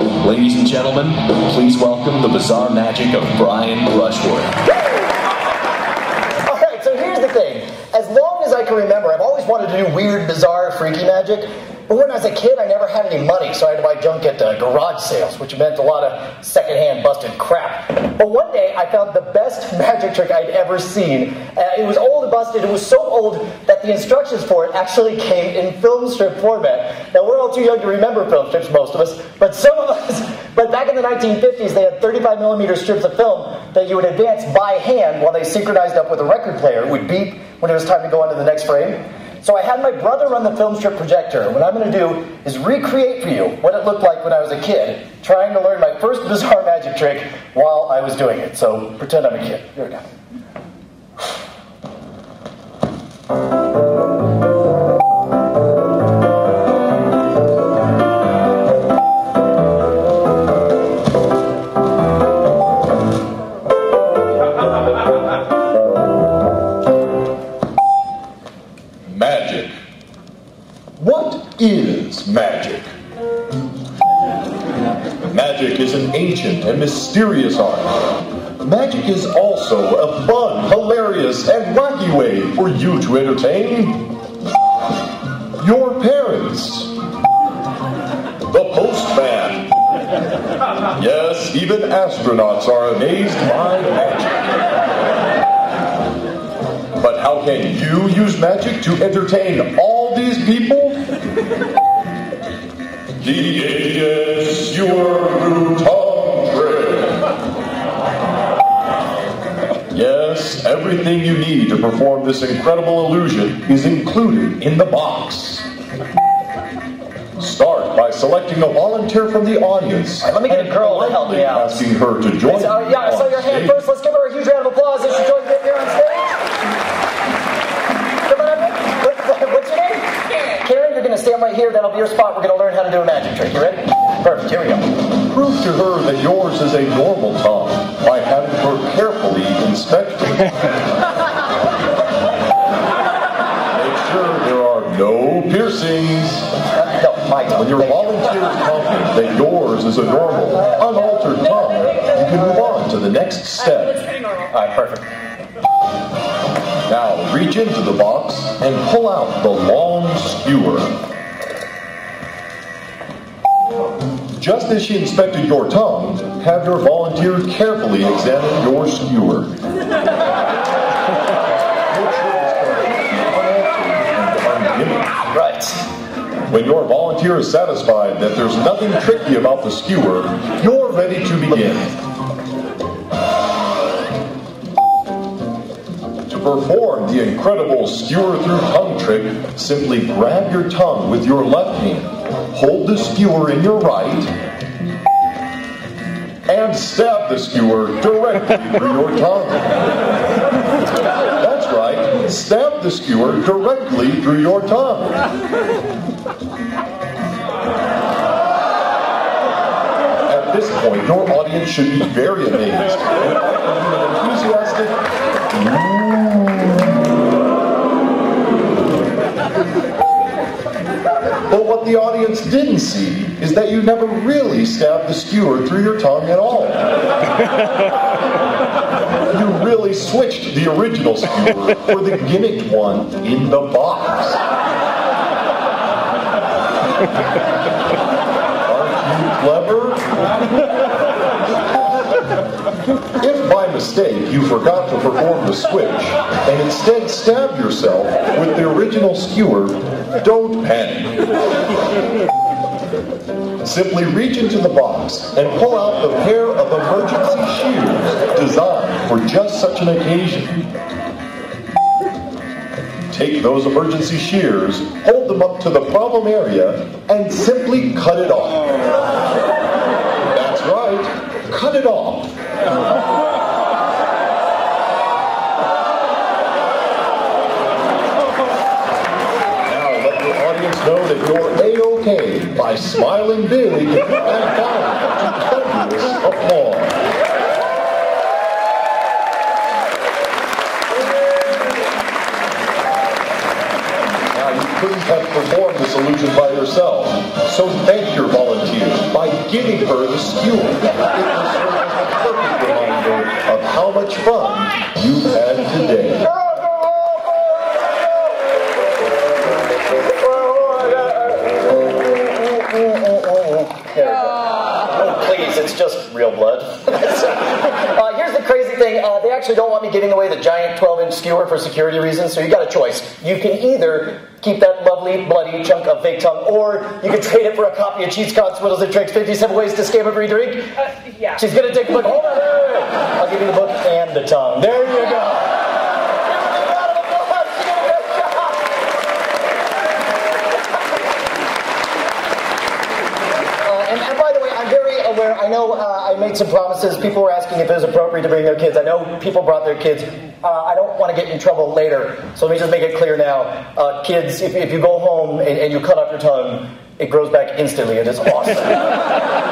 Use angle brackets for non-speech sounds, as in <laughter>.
Ladies and gentlemen, please welcome the bizarre magic of Brian Brushwood. All right, so here's the thing. As long as I can remember, I've always wanted to do weird, bizarre, freaky magic. But when I was a kid, I never had any money, so I had to buy junk at uh, garage sales, which meant a lot of secondhand busted crap. But one day, I found the best <laughs> magic trick I'd ever seen. Uh, it was old and busted. It was so old that the instructions for it actually came in film strip format. Now, we're all too young to remember film strips, most of us, but some of us. <laughs> But back in the 1950s, they had 35 millimeter strips of film that you would advance by hand while they synchronized up with a record player. It would beep when it was time to go on to the next frame. So I had my brother run the film strip projector. What I'm going to do is recreate for you what it looked like when I was a kid, trying to learn my first bizarre magic trick while I was doing it. So pretend I'm a kid. Here we go. Magic? Magic is an ancient and mysterious art. Magic is also a fun, hilarious, and wacky way for you to entertain your parents, the postman. Yes, even astronauts are amazed by magic. But how can you use magic to entertain all these people? The idiot skewer through tongue trick. Yes, everything you need to perform this incredible illusion is included in the box. Start by selecting a volunteer from the audience. let me get a girl to help me out. Asking her to join. Uh, yeah, I saw your hand first. Let's give her a here. That'll be your spot. We're going to learn how to do a magic trick. You ready? Perfect. Here we go. Prove to her that yours is a normal tongue by having her carefully inspected. <laughs> Make sure there are no piercings. Uh, no, my When your volunteer is confident that yours is a normal, unaltered tongue, you can move on to the next step. All right, perfect. Now reach into the box and pull out the long skewer. Just as she inspected your tongue, have your volunteer carefully examine your skewer. Make sure it's unaltered and ungimmicked. Right. When your volunteer is satisfied that there's nothing tricky about the skewer, you're ready to begin. Perform the incredible skewer through tongue trick, simply grab your tongue with your left hand, hold the skewer in your right, and stab the skewer directly through your tongue. That's right, stab the skewer directly through your tongue. At this point, your audience should be very amazed. Enthusiastic what the audience didn't see is that you never really stabbed the skewer through your tongue at all. You really switched the original skewer for the gimmicked one in the box. Aren't you clever? If by mistake you forgot to perform the switch and instead stabbed yourself with the original skewer, don't panic. Simply reach into the box and pull out the pair of emergency shears designed for just such an occasion. Take those emergency shears, hold them up to the problem area, and simply cut it off. That's right, cut it off. Now let your audience know that you're A-OK by smiling bowing to copious applause. Now you couldn't have performed this illusion by yourself, so thank your volunteers by giving her the skewer. It will serve as a perfect reminder of how much fun you've had today. Thing. Uh, they actually don't want me giving away the giant 12-inch skewer for security reasons, so you got a choice. You can either keep that lovely, bloody chunk of fake tongue, or you can trade it for a copy of Cheats, Cons, Swindles, and Tricks, 57 Ways to Scam Every Drink. Uh, yeah. She's gonna take the book. Hold on. I'll give you the book and the tongue. There you go. Uh, and, and by the way, I know uh, I made some promises. People were asking if it was appropriate to bring their kids. I know people brought their kids. Uh, I don't want to get in trouble later, so let me just make it clear now. Uh, kids, if, if you go home and, and you cut off your tongue, it grows back instantly. It is awesome. <laughs>